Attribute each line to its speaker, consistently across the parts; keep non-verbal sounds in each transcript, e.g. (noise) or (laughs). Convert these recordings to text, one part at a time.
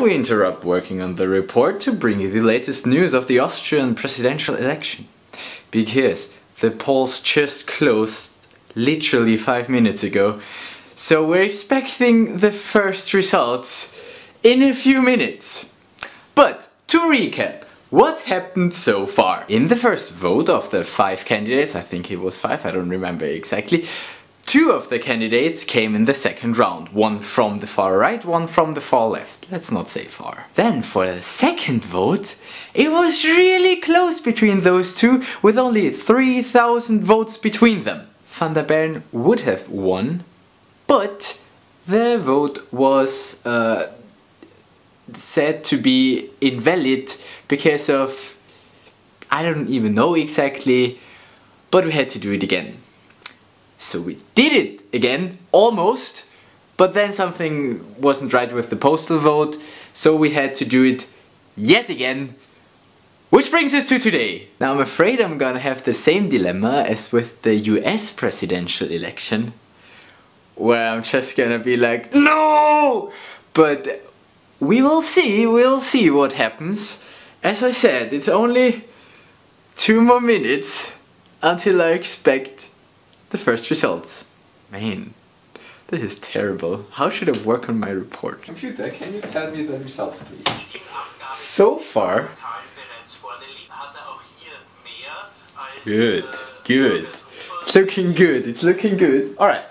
Speaker 1: We interrupt working on the report to bring you the latest news of the Austrian presidential election. Because the polls just closed literally five minutes ago, so we're expecting the first results in a few minutes. But to recap, what happened so far? In the first vote of the five candidates, I think it was five, I don't remember exactly, two of the candidates came in the second round. One from the far right, one from the far left. Let's not say far. Then for the second vote, it was really close between those two with only 3000 votes between them. Van der Bellen would have won, but the vote was uh, said to be invalid because of I don't even know exactly, but we had to do it again. So we did it again, almost, but then something wasn't right with the postal vote, so we had to do it yet again. Which brings us to today. Now I'm afraid I'm gonna have the same dilemma as with the US presidential election, where I'm just gonna be like, no! But we will see, we'll see what happens. As I said, it's only two more minutes until I expect the first results. Man, this is terrible. How should I work on my report? Computer, can you tell me the results, please? So far, good, good. It's looking good, it's looking good. Alright,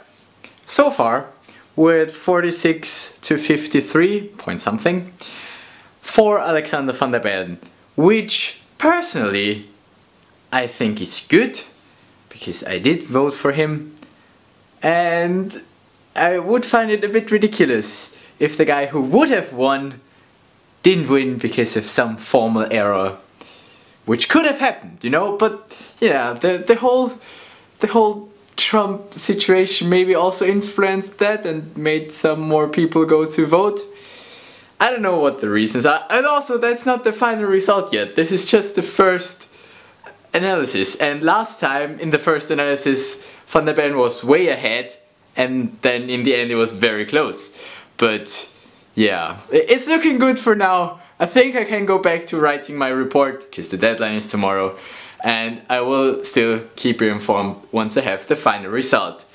Speaker 1: so far, with 46 to 53 point something for Alexander van der Bellen, which personally I think is good because I did vote for him and I would find it a bit ridiculous if the guy who would have won didn't win because of some formal error which could have happened you know but yeah the the whole the whole Trump situation maybe also influenced that and made some more people go to vote. I don't know what the reasons are. And also, that's not the final result yet. This is just the first analysis. And last time, in the first analysis, Van der Bellen was way ahead. And then in the end, it was very close. But yeah, it's looking good for now. I think I can go back to writing my report because the deadline is tomorrow and I will still keep you informed once I have the final result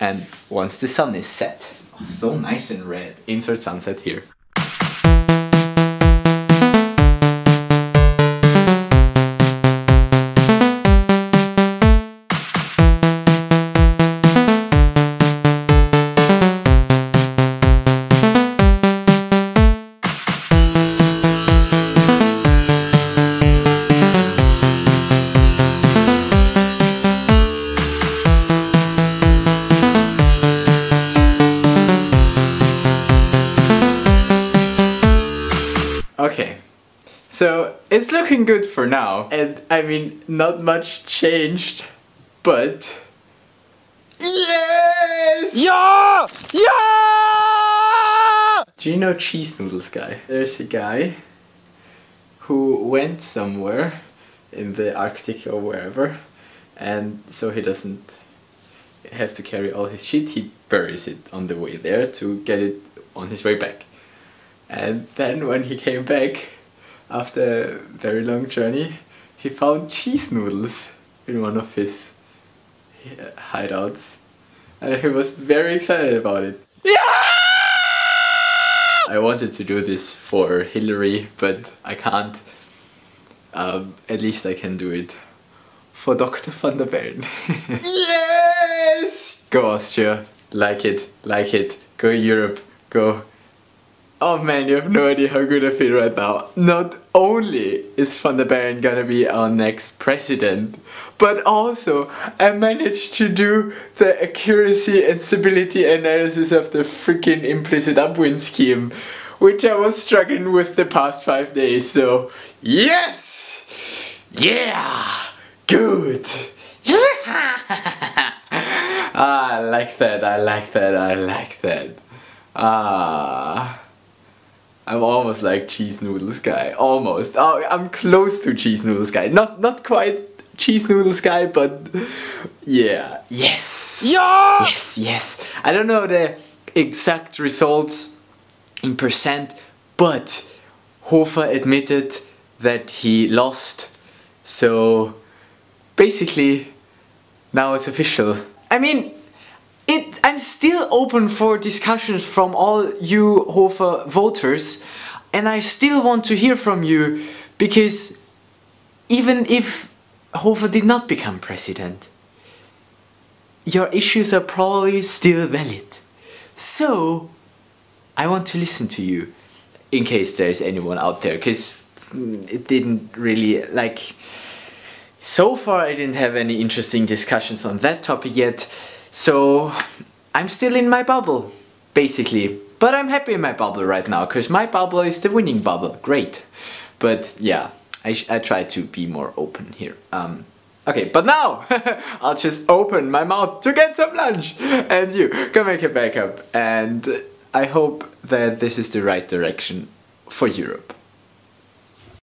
Speaker 1: and once the sun is set. So nice and red. Insert sunset here. Okay, so it's looking good for now, and I mean, not much changed, but. Yes!
Speaker 2: Ja! Ja!
Speaker 1: Do you know Cheese Noodles guy? There's a guy who went somewhere in the Arctic or wherever, and so he doesn't have to carry all his shit, he buries it on the way there to get it on his way back. And then when he came back after a very long journey, he found cheese noodles in one of his uh, hideouts. And he was very excited about it. Yeah! I wanted to do this for Hillary, but I can't. Um, at least I can do it for Dr. van der Bellen. (laughs) yes! Go Austria. Like it, like it. Go Europe. Go Oh man, you have no idea how good I feel right now. Not only is Van der Bellen gonna be our next president, but also I managed to do the accuracy and stability analysis of the freaking implicit upwind scheme, which I was struggling with the past five days, so yes! Yeah! Good! (laughs) ah, I like that, I like that, I like that. Ah. I'm almost like cheese noodles guy. Almost. Oh, I'm close to cheese noodles guy. Not not quite cheese noodles guy, but yeah. Yes.
Speaker 2: Ja!
Speaker 1: Yes, yes. I don't know the exact results in percent, but Hofer admitted that he lost. So basically, now it's official. I mean, it, I'm still open for discussions from all you Hofer voters, and I still want to hear from you because even if Hofer did not become president, your issues are probably still valid. So, I want to listen to you in case there is anyone out there because it didn't really like so far I didn't have any interesting discussions on that topic yet so I'm still in my bubble basically. But I'm happy in my bubble right now because my bubble is the winning bubble. Great. But yeah I, I try to be more open here. Um, Okay, but now (laughs) I'll just open my mouth to get some lunch. And you can make a backup and I hope that this is the right direction for Europe.